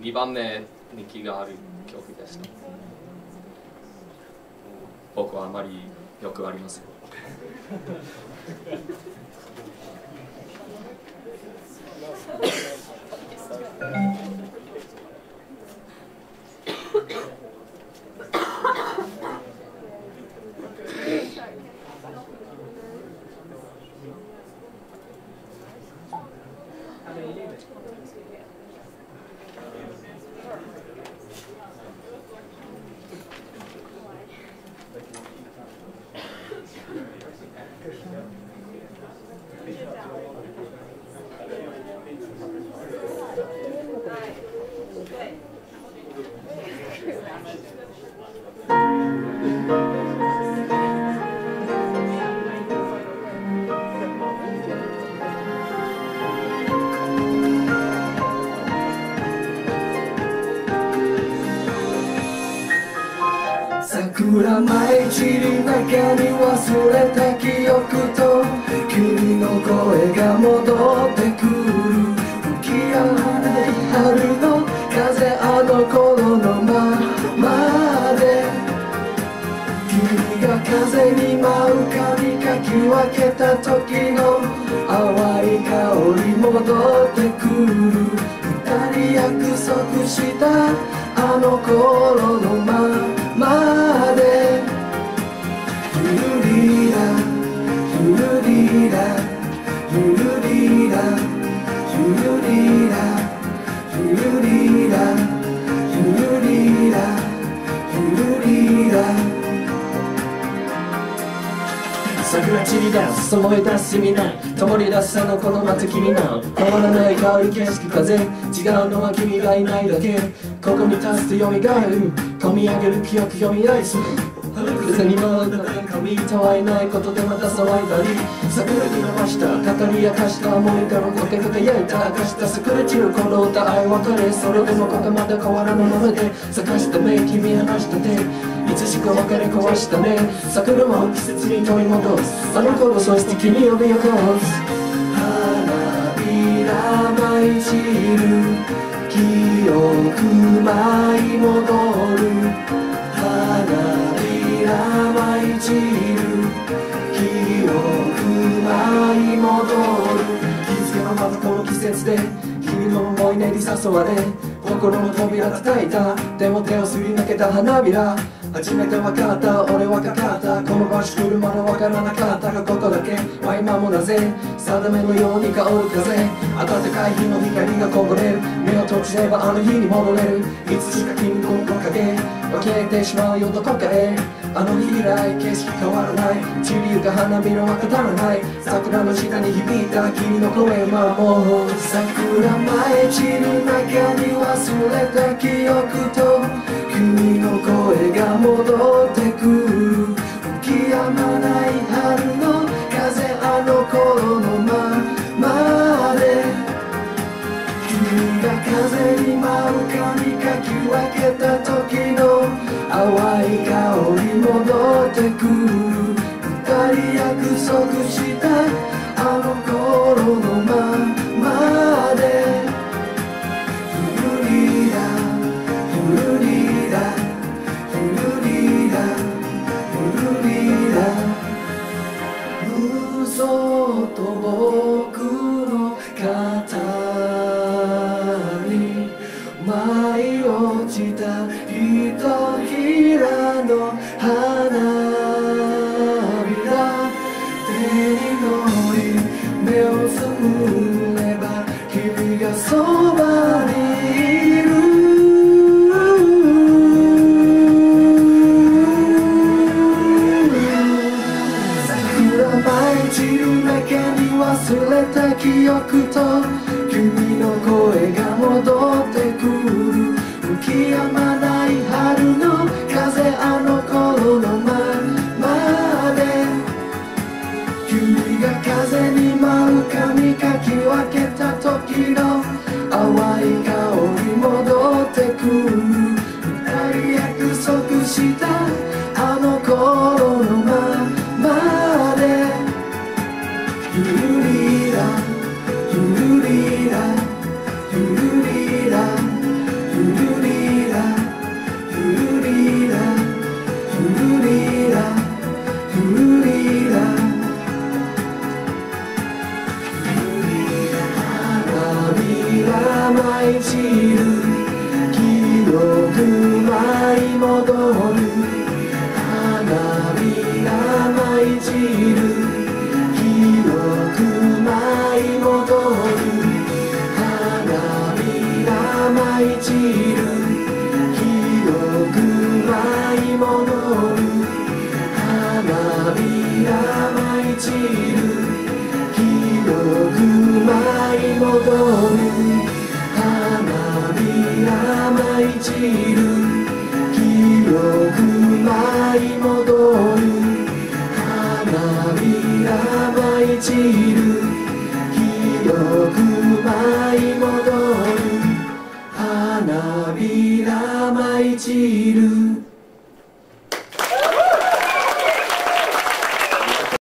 2番目人気がある曲でした。僕はあまりよくありません。桜舞い散る中に忘れた記憶と君が風に舞う髪かき分けた時の淡い香り戻ってくる二人約束したあの頃のまま桜散り出す燃え出す意味ない灯り出すあの頃また君の変わらない香り景色風違うのは君がいないだけここに立つと蘇る込み上げる記憶読み合いする風に回った変化見たはいないことでまた騒いだり桜に伸ばした語り明かした思いからこけ輝いた明かした桜散るこの歌愛別れそれでもここまで変わらぬままで咲かした目君離した手つしか別れ壊したね。桜も季節に取り戻す。あの頃そして君を呼び起こす。花びら舞い散る。記憶舞い戻る。花びら舞い散る。記憶舞い戻る。気づけばまたこの季節で君の思い出に誘われ心の扉叩いた。でも手をすり抜けた花びら。初めて分かった俺はかかった。この場所来るまで分からなかったがここだけ。は今もなぜ？定めのように香る風暖かい日の光がこぼれる。目を閉じればあの日に戻れる。いつしか君の面影消えてしまうよどこかへ。あの日以来景色変わらない。散りゆく花びらは語らない。桜の下に響いた君の声はもう。桜舞い散る中に忘れた記憶と君の声が戻ってくる。吹き止まない春の風あの頃のままで。君が風に舞う髪かき分けた時の淡い香り戻ってくる。二人約束したあの頃のままたひとひらの花びら手に乗り目をつむれば君がそばにいる桜舞い散る中に忘れた記憶と君の声が戻ってくる。吹き止まない春の風あの頃のま散る。記憶舞い戻る。まい散る記憶舞い戻る花びら舞い散る。記憶舞い戻る。花びら舞い散る。